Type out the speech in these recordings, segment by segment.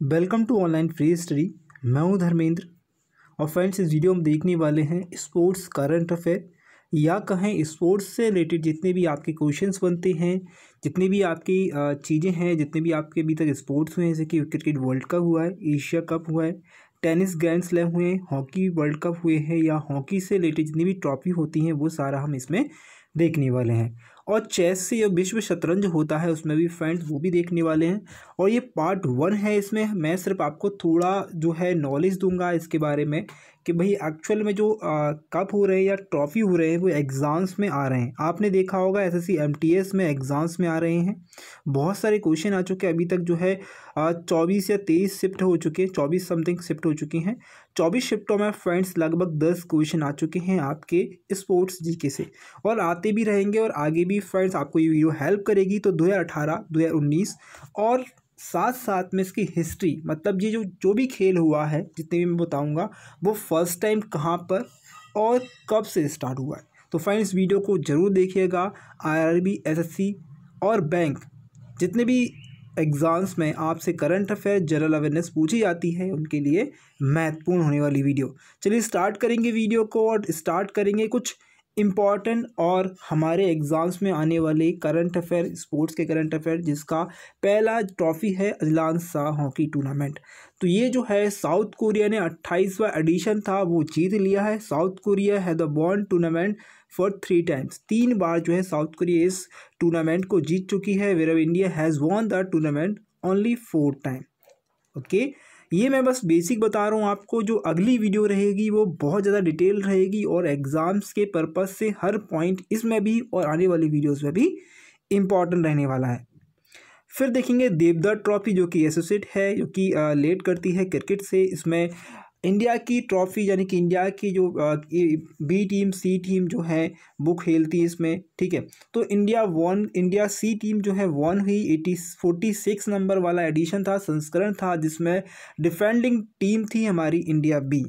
Welcome to online free study. मैं हूँ धर्मेंद्र। और फ्रेंड्स, इस वीडियो में देखने वाले हैं स्पोर्ट्स करंट अफेयर। या कहें स्पोर्ट्स से रिलेटेड जितने भी आपके क्वेश्चंस बनते हैं, जितनी भी आपकी चीज़ें हैं, जितने भी आपके अभी तक स्पोर्ट्स हुए हैं जैसे कि क्रिकेट वर्ल्ड कप हुआ है, एशिया कप हुआ है, टेनिस ग्रैंड स्लैम हुए हैं, हॉकी वर्ल्ड कप हुए हैं, या हॉकी से रिलेटेड जितनी भी ट्रॉफी होती हैं, वो सारा हम इसमें देखने वाले हैं। और चेस से जो विश्व शतरंज होता है, उसमें भी फ्रेंड्स वो भी देखने वाले हैं। और ये पार्ट वन है इसमें, मैं सिर्फ़ आपको थोड़ा जो है नॉलेज दूँगा इसके बारे में। कि भाई एक्चुअल में जो कप हो रहे हैं या ट्रॉफ़ी हो रहे हैं, वो एग्ज़ाम्स में आ रहे हैं। आपने देखा होगा S S C M T S में एग्ज़ाम्स में आ रहे हैं। बहुत सारे क्वेश्चन आ चुके हैं। अभी तक जो है चौबीस या तेईस शिफ्ट हो चुके हैं। चौबीस समथिंग शिफ्ट हो चुकी हैं। चौबीस शिफ्टों में फ्रेंड्स लगभग दस क्वेश्चन आ चुके हैं आपके स्पोर्ट्स जीके से। और आते भी रहेंगे और आगे भी फ्रेंड्स आपको ये वीडियो हेल्प करेगी। तो दो हज़ार अठारह, दो हज़ार उन्नीस और साथ साथ में इसकी हिस्ट्री मतलब ये जो जो भी खेल हुआ है, जितने भी मैं बताऊँगा, वो फ़र्स्ट टाइम कहाँ पर और कब से स्टार्ट हुआ है। तो फ्रेंड्स वीडियो को ज़रूर देखिएगा। आईआरबी एसएससी और बैंक जितने भी एग्ज़ाम्स में आपसे करंट अफेयर जनरल अवेयरनेस पूछी जाती है, उनके लिए महत्वपूर्ण होने वाली वीडियो चलिए स्टार्ट करेंगे वीडियो को और स्टार्ट करेंगे कुछ इंपॉर्टेंट और हमारे एग्ज़ाम्स में आने वाले करंट अफेयर स्पोर्ट्स के करंट अफेयर जिसका पहला ट्रॉफ़ी है अजलान शाह हॉकी टूर्नामेंट तो ये जो है साउथ कोरिया ने अट्ठाईसवा एडिशन था, वो जीत लिया है. साउथ कोरिया है the bond tournament for three times तीन बार जो है साउथ कोरिया इस टूर्नामेंट को जीत चुकी है. Where India has won the tournament only four time okay ये मैं बस बेसिक बता रहा हूँ, आपको जो अगली वीडियो रहेगी वो बहुत ज़्यादा डिटेल रहेगी और एग्ज़ाम्स के पर्पज़ से हर पॉइंट इसमें भी और आने वाली वीडियोज़ में भी इंपॉर्टेंट रहने वाला है। फिर देखेंगे देवदत्त ट्रॉफी जो कि एसोसिएट है, जो कि लेट करती है क्रिकेट से, इसमें इंडिया की ट्रॉफ़ी, यानी कि इंडिया की जो बी टीम सी टीम जो है, वो खेलती है इसमें, ठीक है? तो India won, India C team जो है, वन हुई, एटी, फोर्टी सिक्स नंबर वाला एडिशन था, संस्करण था, जिसमें डिफेंडिंग टीम थी हमारी इंडिया बी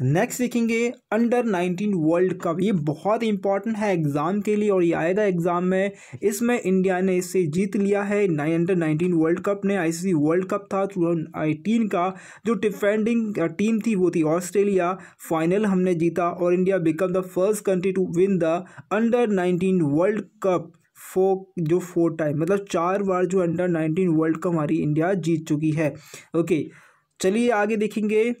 नेक्स्ट देखेंगे अंडर नाइनटीन वर्ल्ड कप ये बहुत इंपॉर्टेंट है एग्ज़ाम के लिए और ये आएगा एग्ज़ाम में। इसमें इंडिया ने इसे जीत लिया है। Nine under nineteen world cup ने आईसीसी वर्ल्ड कप था टू एटीन का, जो डिफेंडिंग टीम थी, वो थी ऑस्ट्रेलिया फाइनल हमने जीता और India become the first country to win the under nineteen world cup four जो फोर टाइम मतलब चार बार जो अंडर नाइनटीन वर्ल्ड कप हमारी इंडिया जीत चुकी है। ओके चलिए आगे देखेंगे।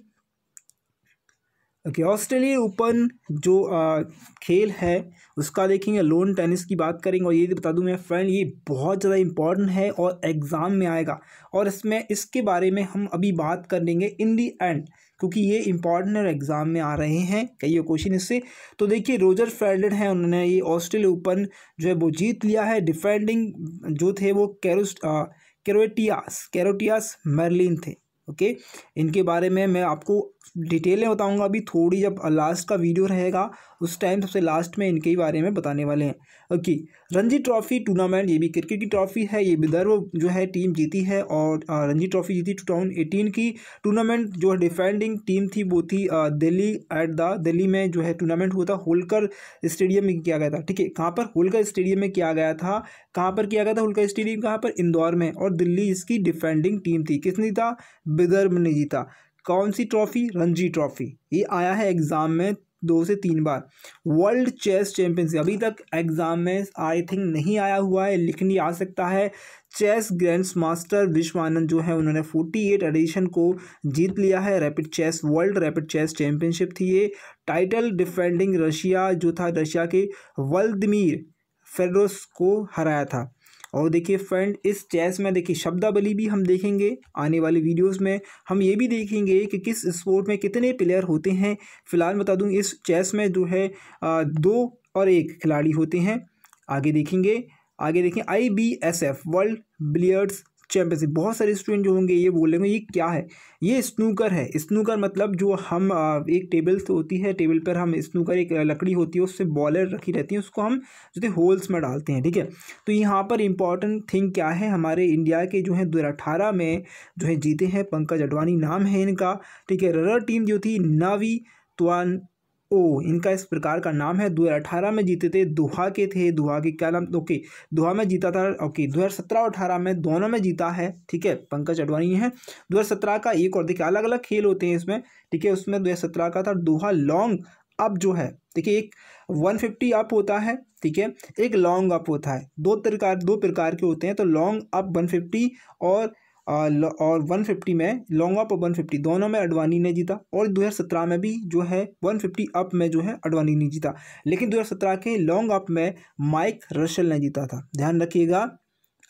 ओके ऑस्ट्रेलिया ओपन जो आ, खेल है उसका देखेंगे लोन टेनिस की बात करेंगे और ये बता दूँ मैं फ्रेंड ये बहुत ज़्यादा इंपॉर्टेंट है और एग्ज़ाम में आएगा। और इसमें इसके बारे में हम अभी बात कर लेंगे इन दी एंड क्योंकि ये इंपॉर्टेंट और एग्ज़ाम में आ रहे हैं कई क्वेश्चन इससे। तो देखिए रोजर फेडरर हैं उन्होंने ये ऑस्ट्रेलिया ओपन जो है वो जीत लिया है। डिफेंडिंग जो थे वो कैरोस कैरोटियास कैरोटियास मर्लिन थे। ओके? इनके बारे में मैं आपको डिटेल में बताऊँगा। अभी थोड़ी जब लास्ट का वीडियो रहेगा, उस टाइम सबसे लास्ट में इनके बारे में बताने वाले हैं। ओके, रणजी ट्रॉफी टूर्नामेंट ये भी क्रिकेट की ट्रॉफी है, ये विदर्भ जो है टीम जीती है और रणजी ट्रॉफी जीती टू थाउज़ेंड एटीन की टूर्नामेंट जो डिफेंडिंग टीम थी, वो थी दिल्ली एट द दिल्ली में जो है टूर्नामेंट हुआ था, होलकर स्टेडियम में किया गया था। ठीक है, कहाँ पर? होलकर स्टेडियम में किया गया था। कहाँ पर किया गया था? होलकर स्टेडियम कहाँ पर? इंदौर में और दिल्ली इसकी डिफेंडिंग टीम थी। किसने जीता विदर्भ ने जीता। कौन सी ट्रॉफी? रणजी ट्रॉफी। ये आया है एग्ज़ाम में दो से तीन बार। World chess championship. अभी तक एग्ज़ाम में आई थिंक नहीं आया हुआ है लेकिन ये आ सकता है। चेस ग्रैंड मास्टर विश्वानंद जो है, उन्होंने फोर्टी एट एडिशन को जीत लिया है। Rapid chess, world rapid chess championship थी ये। टाइटल डिफेंडिंग रशिया जो था, रशिया के वल्दमीर फेडरोस को हराया था। और देखिए फ्रेंड इस चेस में देखिए शब्दावली भी हम देखेंगे आने वाले वीडियोस में। हम ये भी देखेंगे कि किस स्पोर्ट में कितने प्लेयर होते हैं। फ़िलहाल बता दूँ, इस चेस में जो है दो और एक खिलाड़ी होते हैं। आगे देखेंगे, आगे देखें I B S F world billiards championship. बहुत सारे स्टूडेंट जो होंगे, ये बोलेंगे, ये क्या है? ये स्नूकर है। स्नूकर मतलब जो हम एक टेबल से होती है, टेबल पर हम स्नूकर, एक लकड़ी होती है, उससे बॉलर रखी रहती है, उसको हम जो होल्स में डालते हैं, ठीक है? तो यहाँ पर इंपॉर्टेंट थिंग क्या है? हमारे इंडिया के जो है, दो में जो है, जीते हैं पंकज अडवाणी, नाम है इनका, ठीक है? रर टीम जो थी, नावी त्वान ओ, इनका इस प्रकार का नाम है। दो हज़ार अठारह में जीते थे, दोहा के थे। दोहा के क्या नाम? ओके, दोहा में जीता था। ओके, दो हज़ार सत्रह और अठारह में दोनों में जीता है, ठीक है? पंकज अडवाणी है। दो हज़ार सत्रह का एक और, देखिए अलग अलग खेल होते हैं इसमें, ठीक है? उसमें दो हज़ार सत्रह का था, दोहा लॉन्ग अप जो है, देखिए, एक वन फिफ्टी अप होता है, ठीक है? एक लॉन्ग अप होता है। दो प्रकार दो प्रकार के होते हैं तो लॉन्ग अप वन फिफ्टी और और वन फिफ्टी में लॉन्ग अप और वन फिफ्टी दोनों में अडवाणी ने जीता और दो हज़ार सत्रह में भी जो है वन फिफ्टी अप में जो है अडवाणी ने जीता। लेकिन दो हज़ार सत्रह के लॉन्ग अप में माइक रशल ने जीता था। ध्यान रखिएगा,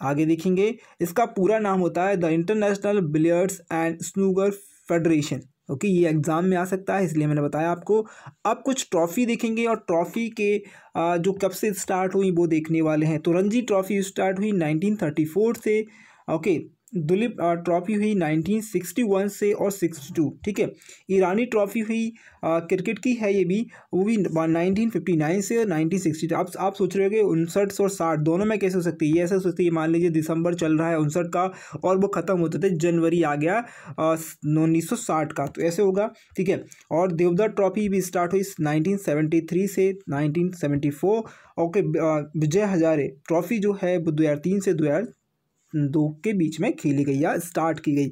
आगे देखेंगे। इसका पूरा नाम होता है the international billiards and snooker federation okay, ये एग्ज़ाम में आ सकता है, इसलिए मैंने बताया आपको। अब कुछ ट्रॉफ़ी देखेंगे और ट्रॉफ़ी के जो कब से स्टार्ट हुई वो देखने वाले हैं। तो रणजी ट्रॉफ़ी स्टार्ट हुई नाइनटीन थर्टी फोर से। ओके दुलीप ट्रॉफी हुई 1961 से और 62 ठीक है? ईरानी ट्रॉफी हुई क्रिकेट की है ये भी, वो भी 1959 से और 1960 आप आप सोच रहे हो कि उनसठ और साठ, दोनों में कैसे हो सकती है? ये ऐसे सकती है मान लीजिए दिसंबर चल रहा है उनसठ का और वो ख़त्म होते थे, जनवरी आ गया उन्नीस सौ का तो ऐसे होगा, ठीक है? और देवदा ट्रॉफी भी स्टार्ट हुई नाइनटीन से nineteen okay Vijay Hazare, trophy जो है वो दो हज़ार तीन से दो हज़ार दो के बीच में खेली गई या स्टार्ट की गई।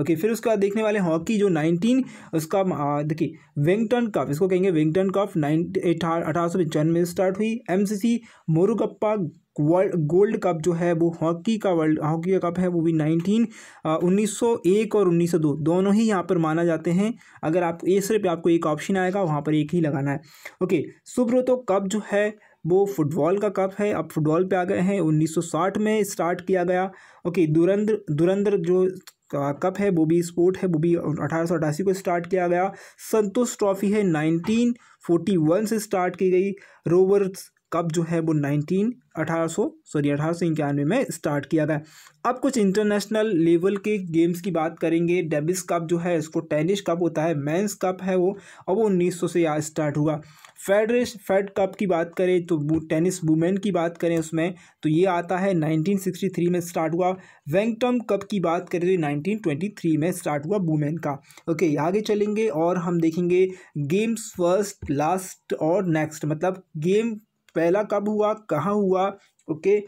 ओके फिर उसके देखने वाले हॉकी जो नाइनटीन उसका देखिए विंगटन कप इसको कहेंगे विंगटन कप नाइन अठारह सौ में स्टार्ट हुई। M C C Murugappa world gold cup जो है वो हॉकी का वर्ल्ड हॉकी का कप है, वो भी नाइनटीन उन्नीस सौ एक और उन्नीस सौ दो, दोनों ही यहाँ पर माना जाते हैं। अगर आप ए सिर्फ़ आपको एक ऑप्शन आएगा, वहाँ पर एक ही लगाना है। ओके सुब्रतो कप जो है वो फुटबॉल का कप है। अब फुटबॉल पे आ गए हैं। 1960 में स्टार्ट किया गया। ओके, दुरंद्र दुरंद्र जो कप है, वो भी स्पोर्ट है, वो भी अठारह सौ अठासी को स्टार्ट किया गया। संतोष ट्रॉफी है 1941 से स्टार्ट की गई। रोवर्स कप जो है, वो नाइनटीन अठारह सौ, सॉरी, अठारह सौ इक्यानवे में स्टार्ट किया गया। अब कुछ इंटरनेशनल लेवल के गेम्स की बात करेंगे। डेबिस कप जो है, इसको टेनिस कप होता है, मेंस कप है वो। और वो उन्नीस सौ से यहाँ स्टार्ट हुआ। फेडरेश फेड कप की बात करें तो टेनिस वुमेन की बात करें उसमें तो ये आता है 1963 में स्टार्ट हुआ। वेंगटम कप की बात करें तो नाइनटीन ट्वेंटी में स्टार्ट हुआ वुमेन का। ओके आगे चलेंगे और हम देखेंगे गेम्स फ़र्स्ट, लास्ट और नेक्स्ट मतलब गेम पहला कब हुआ, कहाँ हुआ, ओके?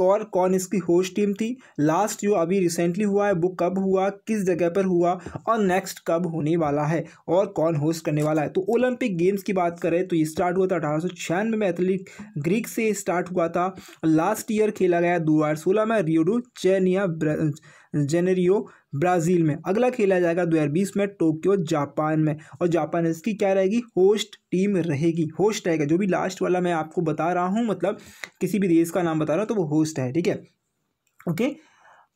और कौन इसकी होस्ट टीम थी? लास्ट जो अभी रिसेंटली हुआ है, वो कब हुआ, किस जगह पर हुआ और नेक्स्ट कब होने वाला है और कौन होस्ट करने वाला है? तो ओलंपिक गेम्स की बात करें तो ये स्टार्ट हुआ था अठारह सौ छियानवे में एथलीट ग्रीक से स्टार्ट हुआ था। लास्ट ईयर खेला गया दो हज़ार सोलह में रियोडो चेनिया जेनेरियो, ब्राज़ील में। अगला खेला जाएगा 2020 में टोक्यो, जापान में। और जापान इसकी क्या रहेगी? होस्ट टीम रहेगी। होस्ट रहेगा, जो भी लास्ट वाला मैं आपको बता रहा हूँ मतलब किसी भी देश का नाम बता रहा हूँ तो वो होस्ट है, ठीक है? ओके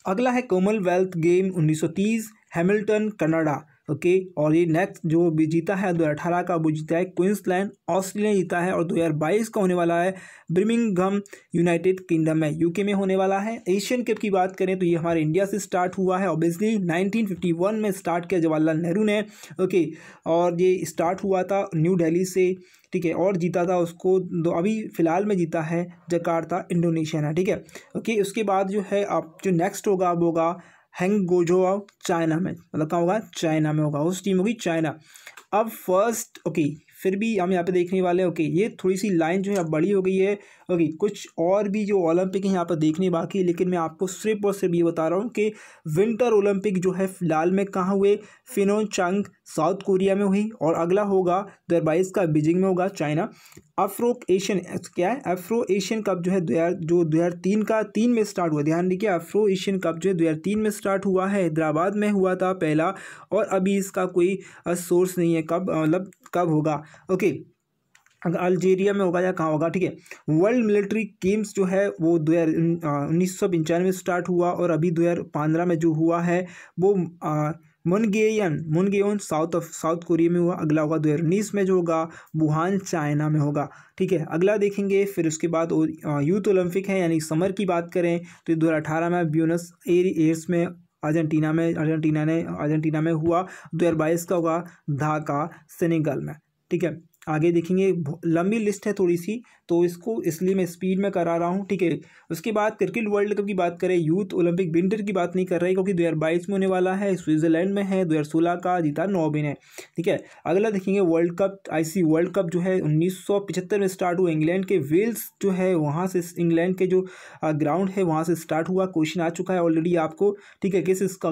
अगला है commonwealth game 1930 Hamilton Canada. Okay, और ये नेक्स्ट जो भी जीता है, दो अठारह का, वो जीता है क्वींसलैंड, ऑस्ट्रेलिया जीता है, और दो हज़ार बाईस का होने वाला है ब्रिमिंगम यूनाइटेड किंगडम में। यूके में होने वाला है। एशियन कप की बात करें तो ये हमारे इंडिया से स्टार्ट हुआ है। ऑब्वियसली 1951 में स्टार्ट किया जवाहरलाल नेहरू ने। ओके, और ये स्टार्ट हुआ था न्यू दिल्ली से। ठीक है, और जीता था उसको दो, अभी फ़िलहाल में जीता है जकार्ता, इंडोनेशिया ने। ठीक है, ओके, उसके बाद जो है अब जो नेक्स्ट होगा अब होगा हैंग गोजो चाइना में मतलब कहाँ होगा? चाइना में होगा। उस टीम होगी चाइना। अब फ़र्स्ट ओके फिर भी हम यहाँ पे देखने वाले हैं ओके ये थोड़ी सी लाइन जो है अब बड़ी हो गई है। ओके कुछ और भी जो ओलंपिक है यहाँ पर देखने बाकी है, लेकिन मैं आपको सिर्फ़ और सिर्फ़ ये बता रहा हूँ कि विंटर ओलंपिक जो है फ़िलहाल में कहाँ हुए? फिनोचांग चंग साउथ कोरिया में हुई और अगला होगा दो का, बीजिंग में होगा चाइना। अफ्रो एशियन, क्या है? अफ्रो एशियन कप जो है दो हज़ार, जो दो हज़ार तीन का, तीन में स्टार्ट हुआ। ध्यान देखिए अफ्रो एशियन कप जो है दो हज़ार तीन में स्टार्ट हुआ है। हैदराबाद में हुआ था पहला और अभी इसका कोई सोर्स नहीं है कब मतलब कब होगा। ओके अल्जीरिया में होगा या कहाँ होगा? ठीक है वर्ल्ड मिलिट्री गेम्स जो है वो दो हज़ार उन्नीस सौ पंचानवे स्टार्ट हुआ और अभी दो हज़ार पंद्रह में जो हुआ है वो Mungyeong Mungyeong south of, south Korea में हुआ, अगला होगा दो हज़ार उन्नीस में जो होगा, वुहान, चाइना में होगा, ठीक है? अगला देखेंगे, फिर उसके बाद यूथ ओलंपिक है, यानी समर की बात करें तो दो हज़ार अठारह में ब्यूनस एयर्स में, अर्जेंटीना में, अर्जेंटीना ने, अर्जेंटीना में हुआ, दो हज़ार बाईस का होगा, ढाका, सेनेगल में, ठीक है? आगे देखेंगे लंबी लिस्ट है थोड़ी सी तो इसको इसलिए मैं स्पीड में करा रहा हूँ, ठीक है? उसके बाद क्रिकेट वर्ल्ड कप की बात करें यूथ ओलंपिक विंटर की बात नहीं कर रहे, क्योंकि दो हज़ार बाईस में होने वाला है, स्विट्जरलैंड में है, दो हज़ार सोलह का जीता नौबिन है, ठीक है? अगला देखेंगे वर्ल्ड कप आई वर्ल्ड कप जो है, उन्नीस सौ पचहत्तर में स्टार्ट हुआ, इंग्लैंड के वेल्स जो है, वहाँ से इंग्लैंड के जो ग्राउंड है, वहाँ से स्टार्ट हुआ क्वेश्चन आ चुका है ऑलरेडी आपको, ठीक है? किस इसका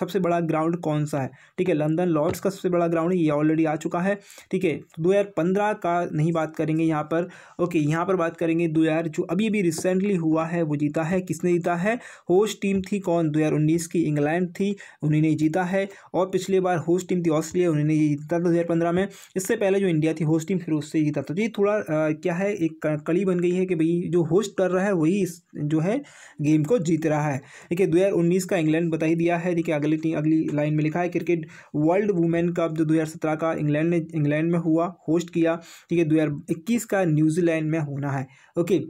सबसे बड़ा ग्राउंड कौन सा है? ठीक है लंदन लॉर्ड्स का सबसे बड़ा ग्राउंड ये ऑलरेडी आ चुका है, ठीक है? दो हज़ार पंद्रह का नहीं बात करेंगे यहाँ पर ओके यहाँ पर बात करेंगे दो हज़ार जो अभी अभी रिसेंटली हुआ है, वो जीता है। किसने जीता है? होस्ट टीम थी कौन? दो हज़ार उन्नीस की इंग्लैंड थी, उन्होंने जीता है। और पिछले बार होस्ट टीम थी ऑस्ट्रेलिया, उन्होंने जीता था दो हज़ार पंद्रह में। इससे पहले जो इंडिया थी होस्ट टीम फिर उससे जीता था। तो ये थोड़ा क्या है, एक कड़ी बन गई है कि भाई जो होस्ट कर रहा है, वही जो है गेम को जीत रहा है। ठीक है दो हज़ार उन्नीस का इंग्लैंड बता ही दिया है। देखिए, अगली टीम अगली लाइन में लिखा है क्रिकेट वर्ल्ड वुमेन कप जो 2017 का इंग्लैंड ने, इंग्लैंड में हुआ होस्ट किया। ठीक है 2021 का न्यूजीलैंड में होना है। ओके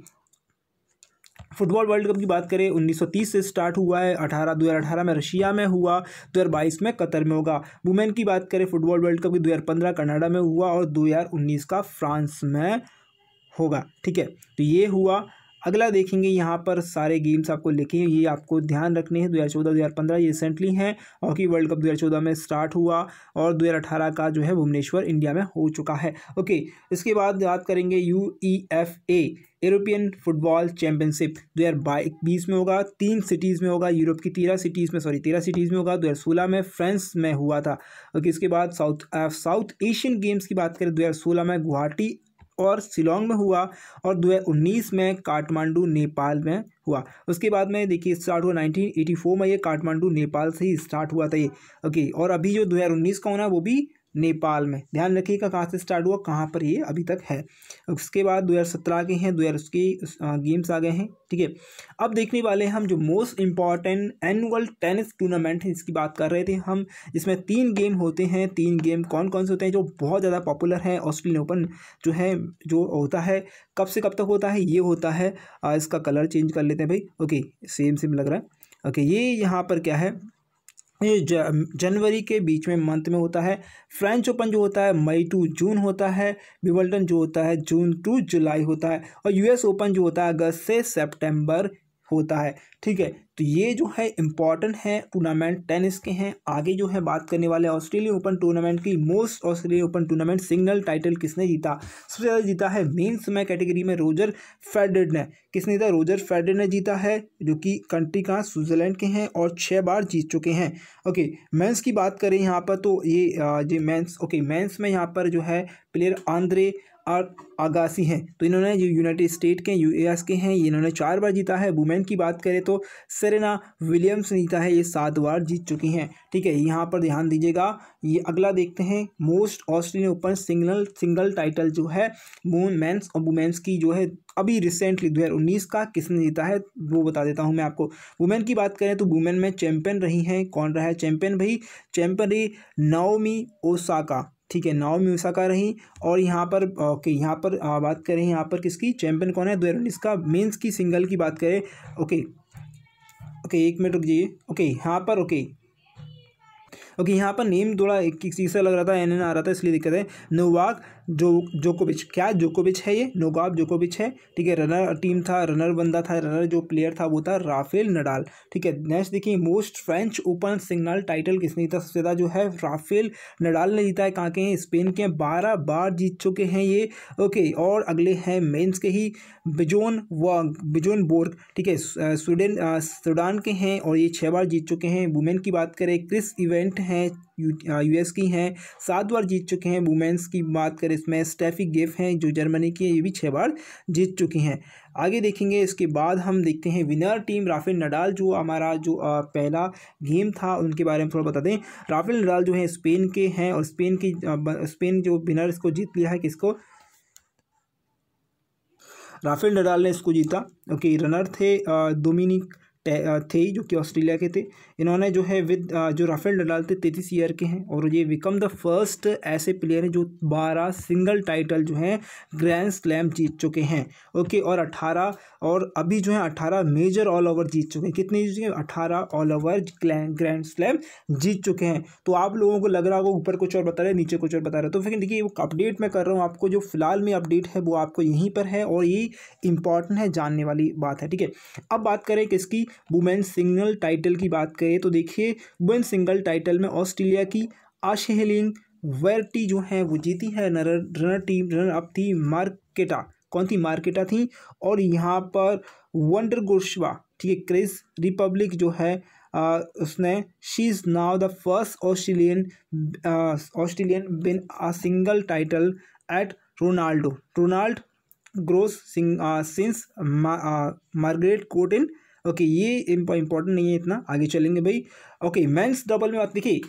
फुटबॉल वर्ल्ड कप की बात करें 1930 से स्टार्ट हुआ है, अठारह, दो हज़ार अठारह में रशिया में हुआ, दो हज़ार बाईस में कतर में होगा। वुमेन की बात करें फुटबॉल वर्ल्ड कप की दो हज़ार पंद्रह कनाडा में हुआ और दो हज़ार उन्नीस का फ्रांस में होगा। ठीक है? तो ये हुआ अगला देखेंगे यहाँ पर सारे गेम्स आपको लिखे हैं, ये आपको ध्यान रखने हैं। दो हज़ार चौदह, दो हज़ार पंद्रह ये रिसेंटली हैं। हॉकी वर्ल्ड कप दो हज़ार चौदह में स्टार्ट हुआ और दो हज़ार अठारह का जो है भुवनेश्वर इंडिया में हो चुका है। ओके इसके बाद बात करेंगे U E F A European football championship दो हज़ार बीस में होगा, तीन सिटीज़ में होगा यूरोप की तेरह सिटीज़ में सॉरी तेरह सिटीज़ में होगा, दो हज़ार सोलह में फ्रांस में हुआ था। ओके इसके बाद साउथ साउथ एशियन गेम्स की बात करें, दो हज़ार सोलह में गुवाहाटी और शिलोंग में हुआ और दो हज़ार उन्नीस में काठमांडू, नेपाल में हुआ। उसके बाद में देखिए स्टार्ट हुआ नाइनटीन एटी फोर में ये काठमांडू, नेपाल से ही स्टार्ट हुआ था ये। ओके और अभी जो दो हज़ार उन्नीस का होना है वो भी नेपाल में। ध्यान रखिएगा कहाँ से स्टार्ट हुआ, कहाँ पर ये अभी तक है। उसके बाद दो हज़ार सत्रह के हैं, दो हज़ार उसके गेम्स आ गए हैं, ठीक है? अब देखने वाले हम जो most important annual tennis tournament है, इसकी बात कर रहे थे हम। इसमें तीन गेम होते हैं। तीन गेम कौन कौन से होते हैं जो बहुत ज़्यादा पॉपुलर है ऑस्ट्रेलियन ओपन जो है, जो होता है, कब से कब तक होता है, ये होता है। इसका कलर चेंज कर लेते हैं भाई। ओके सेम सेम लग रहा है। ओके ये यहाँ पर क्या है? ये जनवरी के बीच में मंथ में होता है। फ्रेंच ओपन जो होता है, मई टू जून होता है। विबल्टन जो होता है, जून टू जुलाई होता है। और यूएस ओपन जो होता है, अगस्त से सितंबर होता है, ठीक है? तो ये जो है इंपॉर्टेंट है टूर्नामेंट टेनिस के हैं। आगे जो है बात करने वाले ऑस्ट्रेलियन ओपन टूर्नामेंट की। Most Australian open tournament single title किसने जीता? सबसे ज़्यादा जीता है मेन्स में कैटेगरी में रोजर फेडरेड ने किसने जीता? रोजर फेडरेड ने जीता है, जो कि कंट्री कहाँ स्विट्जरलैंड के हैं और छः बार जीत चुके हैं। ओके मेंस की बात करें यहाँ पर तो ये जो मेंस ओके मेंस में यहाँ पर जो है प्लेयर आंद्रे आगासी हैं। तो इन्होंने जो यूनाइटेड स्टेट के, यूएस के हैं इन्होंने चार बार जीता है। वुमेन की बात करें तो सेरेना विलियम्स ने जीता है, ये सात बार जीत चुकी हैं। ठीक है, यहाँ पर ध्यान दीजिएगा, ये अगला देखते हैं। Most Australian open single single title जो है मैंस और वुमेंस की जो है, अभी रिसेंटली दो हज़ार उन्नीस का किसने जीता है, वो बता देता हूँ मैं आपको। वुमेन की बात करें तो वुमेन में चैंपियन रही हैं, कौन रहा है चैंपियन? भाई, चैंपियन रही नाओमी ओसाका। ठीक है नाव म्यूसा का रही और यहाँ पर ओके यहाँ पर आ, बात करें यहाँ पर किसकी? चैंपियन कौन है? दो हज़ार उन्नीस का मेंस की सिंगल की बात करें ओके ओके एक मिनट रुक जाइए ओके यहाँ पर ओके ओके यहाँ पर नेम थोड़ा एक चीज़ से लग रहा था एन एन आ रहा था इसलिए दिक्कत है नोवाक जो, जोकोविच, क्या जोकोविच है ये? नोगाब जोकोविच है, ठीक है? रनर टीम था, रनर बंदा था, रनर जो प्लेयर था वो था राफेल नडाल, ठीक है? नेक्स्ट देखिए most French open signal title किसने जीता? सबसे ज़्यादा जो है राफेल नडाल ने जीता है, कहाँ के हैं? स्पेन के बारह बार जीत चुके हैं ये। ओके और अगले हैं मेंस के ही, बिजोन व, बिजोन बोर्ग, ठीक है? स्वीडन सूडान के हैं और ये छः बार जीत चुके हैं। वुमेन की बात करें क्रिस इवेंट हैं यूएस की हैं, सात बार जीत चुके हैं। वुमेन्स की बात करें इसमें स्टेफी गेफ हैं, जो जर्मनी की ये भी छः बार जीत चुकी हैं। आगे देखेंगे, इसके बाद हम देखते हैं विनर टीम राफेल नडाल, जो हमारा जो पहला गेम था, उनके बारे में थोड़ा बता दें। राफेल नडाल जो है, स्पेन के हैं और स्पेन की स्पेन जो विनर इसको जीत लिया है, किसको? राफेल नडाल ने इसको जीता। ओके रनर थे डोमिनिक थे जो कि ऑस्ट्रेलिया के थे। इन्होंने जो है विद जो राफेल नडाल थे तैतीस ईयर के हैं और ये बिकम द फ़र्स्ट ऐसे प्लेयर हैं जो बारह सिंगल टाइटल जो हैं ग्रैंड स्लैम जीत चुके हैं। ओके और अठारह, और अभी जो है अठारह मेजर ऑल ओवर जीत चुके हैं। कितने जीत चुके हैं? अठारह ऑल ओवर ग्रैंड स्लैम जीत चुके हैं। तो आप लोगों को लग रहा होगा ऊपर कुछ और बता रहे नीचे कुछ और बता रहे तो फिर देखिए, वो अपडेट मैं कर रहा हूँ आपको, जो फ़िलहाल में अपडेट है, वो आपको यहीं पर है और ये इंपॉर्टेंट है, जानने वाली बात है। ठीक है, अब बात करें किसकी? वुमेन सिंगल टाइटल की बात करें। तो देखिए वुमेन सिंगल टाइटल में ऑस्ट्रेलिया की आशेलिंग वर्टी जो है वो जीती है रनर टीम रनर अप थी मार्केटा। कौन थी? मार्केटा थी। और यहाँ पर वंडर गोशवा ठीक है क्रिस रिपब्लिक जो है आ, उसने she is now the first Australian Australian win a single title at Ronaldo. Ronald Gross since Margaret Court in okay ये इंपॉर्टेंट नहीं है इतना, आगे चलेंगे भाई। ओके मेंस डबल में बात, देखिए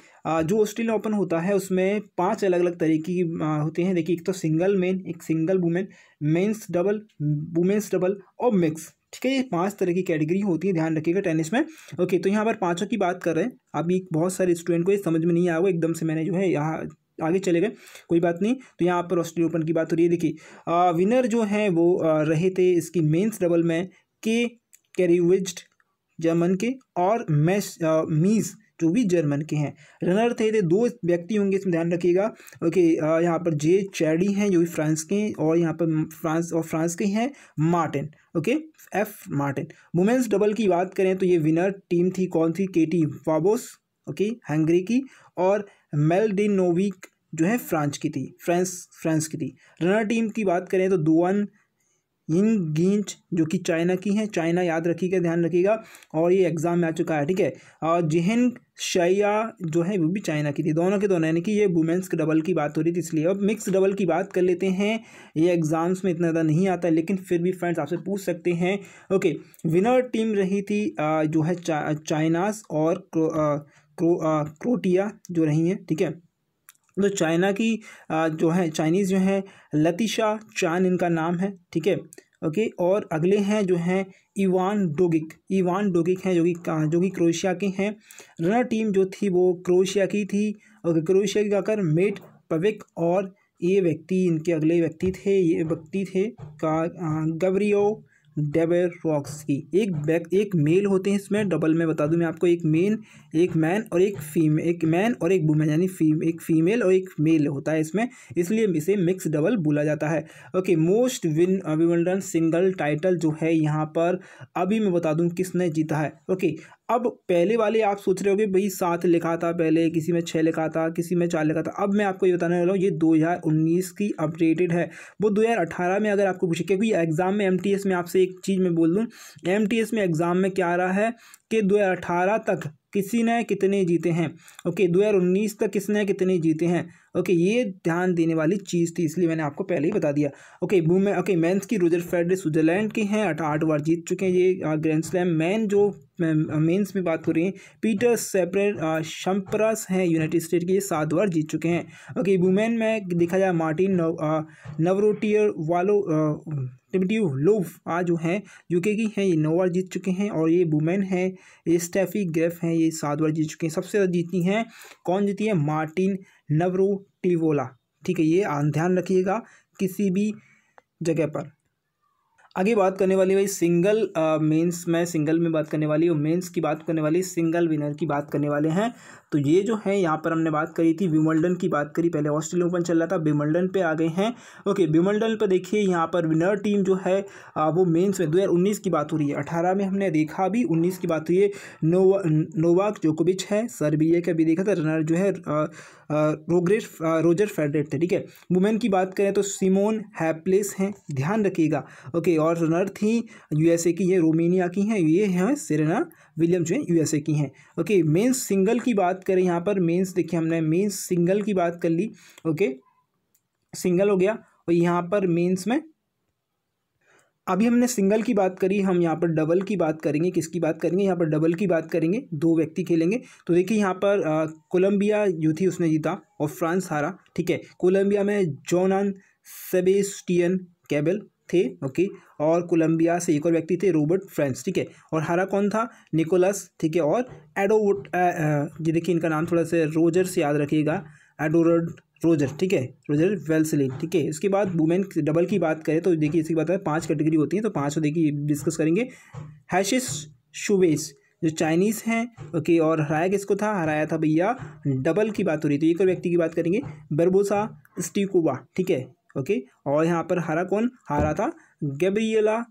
जो ऑस्ट्रेलियन ओपन होता है, उसमें पाँच अलग अलग तरीके की होते हैं। देखिए, एक तो सिंगल मेन एक single women men's double women's double और मिक्स ठीक है? ये पाँच तरह की कैटेगरी होती है, ध्यान रखिएगा टेनिस में। ओके तो यहाँ पर पाँचों की बात कर रहे हैं। अभी बहुत सारे स्टूडेंट को ये समझ में नहीं आया एकदम से मैंने जो है यहाँ आगे चले गए, कोई बात नहीं। तो यहाँ पर ऑस्ट्रेलिया ओपन की बात हो रही है, देखिए विनर जो है वो रहे थे इसकी मेंस डबल में के कैरीविज्ड जर्मन के और मैस मीज़, जो भी जर्मन के हैं। रनर थे थे दो व्यक्ति होंगे, इसमें ध्यान रखिएगा। ओके यहाँ पर जे चैडी हैं, जो भी फ्रांस के हैं, और यहाँ पर फ्रांस, और फ्रांस के हैं, Martin, okay, F Martin. Women's double की बात करें तो ये विनर टीम थी, कौन थी? के टी फाबोस ओके, हंगरी की, और मेलडिनोविक जो है, फ्रांस की थी, फ्रांस फ्रांस की थी। रनर टीम की बात करें तो दुआन यिंग गींच जो कि चाइना की हैं चाइना याद रखिएगा ध्यान रखिएगा और ये एग्ज़ाम में आ चुका है ठीक है? और जिहन शैया जो है वो भी चाइना की थी। दोनों के दोनों यानी कि ये वुमेंस के डबल की बात हो रही थी इसलिए अब मिक्स डबल की बात कर लेते हैं। ये एग्ज़ाम्स में इतना ज़्यादा नहीं आता लेकिन फिर भी फ्रेंड्स आपसे पूछ सकते हैं। ओके विनर टीम रही थी जो है चा, चाइनास और क्रो, क्रो, क्रोटिया जो रही हैं ठीक है? तो चाइना की जो है, चाइनीज़ जो है, लतिशा चान इनका नाम है, ठीक है? ओके? और अगले हैं जो हैं, इवान डोगिक। इवान डोगिक हैं, जो कि जो कि क्रोएशिया के हैं। रनर टीम जो थी, वो क्रोएशिया की थी। ओके, क्रोएशिया की गाकर मेट पविक और ये व्यक्ति, इनके अगले व्यक्ति थे, ये व्यक्ति थे का गवरियो डेबर रॉक्स की एक बैक, एक मेल होते हैं इसमें। डबल में बता दूँ मैं आपको, एक मेन एक मैन और एक फीम, एक मैन और एक वुमेन, यानी फीम, एक फीमेल और एक मेल होता है इसमें। इसलिए इसे मिक्स डबल बोला जाता है। Okay, most win Wimbledon single title जो है यहाँ पर, अभी मैं बता दूँ किसने जीता है। ओके अब पहले वाले आप सोच रहे हो कि भाई, सात लिखा था पहले, किसी में छः लिखा था, किसी में चार लिखा था। अब मैं आपको ये बताने वाला हूँ, ये 2019 की अपडेटेड है। वो 2018 में अगर आपको पूछे, क्योंकि एग्ज़ाम में एमटीएस में आपसे एक चीज़ मैं बोल दूँ एमटीएस में एग्ज़ाम में क्या आ रहा है कि दो हज़ार अठारह तक किसी ने कितने जीते हैं। ओके दो हज़ार उन्नीस तक किसने कितने जीते हैं? ओके ये ध्यान देने वाली चीज़ थी इसलिए मैंने आपको पहले ही बता दिया। ओके वुमेन ओके मेंस की रोजर फेडरे स्विट्जरलैंड के हैं आठ आठ बार जीत चुके हैं ये ग्रैंड स्लैम। मैन जो मेंस में बात हो रही है पीटर सेपरेट शम्परस हैं यूनाइटेड स्टेट के ये सात बार जीत चुके हैं। ओके वुमेन में देखा जाए मार्टिन नव, नवरोटियर वालो टिमटिव लोव आ जो हैं यूके की हैं, ये नौ बार जीत चुके हैं और ये वुमेन है, ये स्टेफी ग्रेफ हैं, ये सात बार जीत चुके हैं। सबसे ज़्यादा जीती हैं, कौन जीती है? मार्टिन नवरो टिवोला ठीक है, ये ध्यान रखिएगा किसी भी जगह पर। आगे बात करने वाली भाई सिंगल मेंस में सिंगल में बात करने वाली और मेंस की बात करने वाली सिंगल विनर की बात करने वाले हैं। तो ये जो है, यहाँ पर हमने बात करी थी विमल्डन की बात करी, पहले ऑस्ट्रेलिया ओपन चल रहा था विमल्डन पे आ गए हैं। ओके विमल्डन पे देखिए, यहाँ पर विनर टीम जो है वो मेंस में दो हज़ार उन्नीस की बात हो रही है। अठारह में हमने देखा भी उन्नीस की बात हुई है, नोवा, नोवाक जोकोविच है, सर्बिया का भी देखा था रनर जो है रोग्रेस रोजर फेडरेट थे, ठीक है। वुमेन की बात करें तो सिमोन हैप्लेस हैं, ध्यान रखिएगा। ओके और रनर थी यूएसए की ये रोमेनिया की हैं, ये हैं सेरेना विलियम जो है यूएसए की हैं। ओके मेंस सिंगल की बात करें यहाँ पर मेंस देखिए हमने मेंस सिंगल की बात कर ली ओके सिंगल हो गया और यहाँ पर मेंस में, अभी हमने सिंगल की बात करी, हम यहाँ पर डबल की बात करेंगे, किसकी बात करेंगे? यहाँ पर डबल की बात करेंगे, दो व्यक्ति खेलेंगे। तो देखिए यहाँ पर कोलंबिया जो थी उसने जीता और फ्रांस हारा, ठीक है? कोलंबिया में जॉनन सेबेस्टियन कैबल थे ओके और कोलंबिया से एक और व्यक्ति थे, रॉबर्ट फ्रेंड्स ठीक है? और हरा कौन था? निकोलस, ठीक है? और एडोवुड ये देखिए इनका नाम थोड़ा सा रोजर से याद रखिएगा एडोरड रोजर, ठीक है? रोजर वेल्सली, ठीक है? इसके बाद वुमेन डबल की बात करें तो देखिए इसकी बात है पाँच कैटेगरी होती है तो पाँच देखिए डिस्कस करेंगे। हैशिस शुवेस, जो चाइनीज़ हैं, ओके? और हराया किसको था? हराया था भैया डबल की बात हो रही थी, एक और व्यक्ति की बात करेंगे, बरबोसा स्टीकोवा, ठीक है? ओके? और यहाँ पर हरा कौन? हारा था गैब्रियला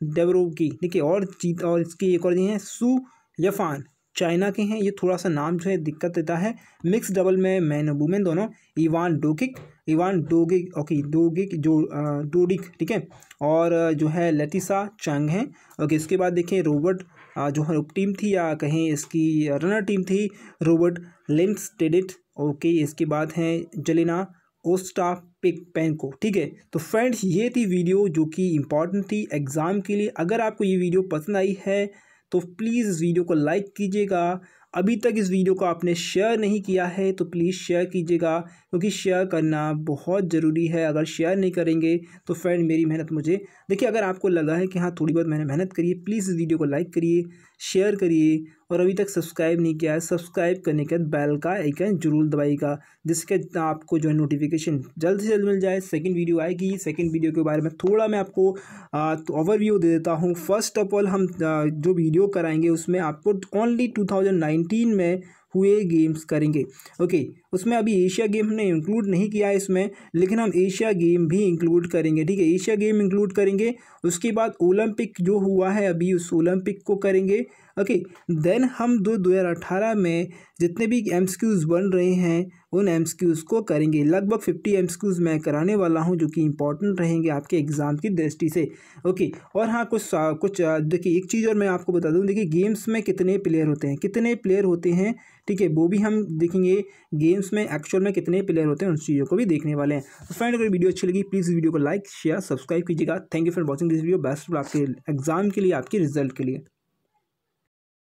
ठीक है और जीत और इसकी एक और ये हैं, सू यफान। चाइना के हैं, ये थोड़ा सा नाम जो है, दिक्कत देता है। मिक्स डबल में मैन वुमेन दोनों, Ivan Dokic, Ivan Dogic, okay, Dogic, जो डोडिक, ठीक है? और जो है लतिसा चंग हैं। ओके, इसके बाद देखें रोबर्ट जो है, टीम थी, या कहें इसकी रनर टीम थी, रोबर्ट लिंक्स टेडिट ओके, इसके बाद हैं जलिना ओस्टा पिक पेन को ठीक है? तो फ्रेंड्स, ये थी वीडियो जो कि इंपॉर्टेंट थी एग्ज़ाम के लिए। अगर आपको ये वीडियो पसंद आई है तो प्लीज़ इस वीडियो को लाइक कीजिएगा। अभी तक इस वीडियो को आपने शेयर नहीं किया है तो प्लीज़ शेयर कीजिएगा, क्योंकि शेयर करना बहुत ज़रूरी है। अगर शेयर नहीं करेंगे तो फ्रेंड मेरी मेहनत मुझे, देखिए, अगर आपको लगा है कि हाँ थोड़ी बहुत मैंने मेहनत करी है प्लीज़ इस वीडियो को लाइक करिए शेयर करिए। और अभी तक सब्सक्राइब नहीं किया है, सब्सक्राइब करने के बाद बैल का आइकन ज़रूर दबाएगा जिसके आपको जो है नोटिफिकेशन जल्द से जल्द मिल जाए। सेकंड वीडियो आएगी सेकंड वीडियो के बारे में थोड़ा मैं आपको तो ओवरव्यू दे देता हूँ। फ़र्स्ट ऑफ़ ऑल हम जो वीडियो कराएँगे, उसमें आपको ओनली टू में हुए गेम्स करेंगे। ओके उसमें अभी एशिया गेम हमने इंक्लूड नहीं किया है इसमें, लेकिन हम एशिया गेम भी इंक्लूड करेंगे, ठीक है? एशिया गेम इंक्लूड करेंगे, उसके बाद ओलंपिक जो हुआ है अभी, उस ओलंपिक को करेंगे ओके देन हम दो दो हज़ार अठारह में जितने भी एम बन रहे हैं, उन एम को करेंगे। लगभग फिफ्टी एम मैं कराने वाला हूँ, जो कि इंपॉर्टेंट रहेंगे आपके एग्ज़ाम की दृष्टि से ओके और हाँ कुछ कुछ देखिए, एक चीज़ और मैं आपको बता दूँ, देखिए गेम्स में कितने प्लेयर होते हैं? कितने प्लेयर होते हैं? ठीक है, वो भी हम देखेंगे। गेम्स में एक्चुअल में कितने प्लेयर होते हैं, उन चीज़ों को भी देखने वाले हैं। तो फ्रेंड अगर वीडियो अच्छी लगी प्लीज़ वीडियो को लाइक शेयर सब्सक्राइब कीजिएगा। Thank you for watching this video best आपके एग्ज़ाम के लिए, आपके रिज़ल्ट के लिए।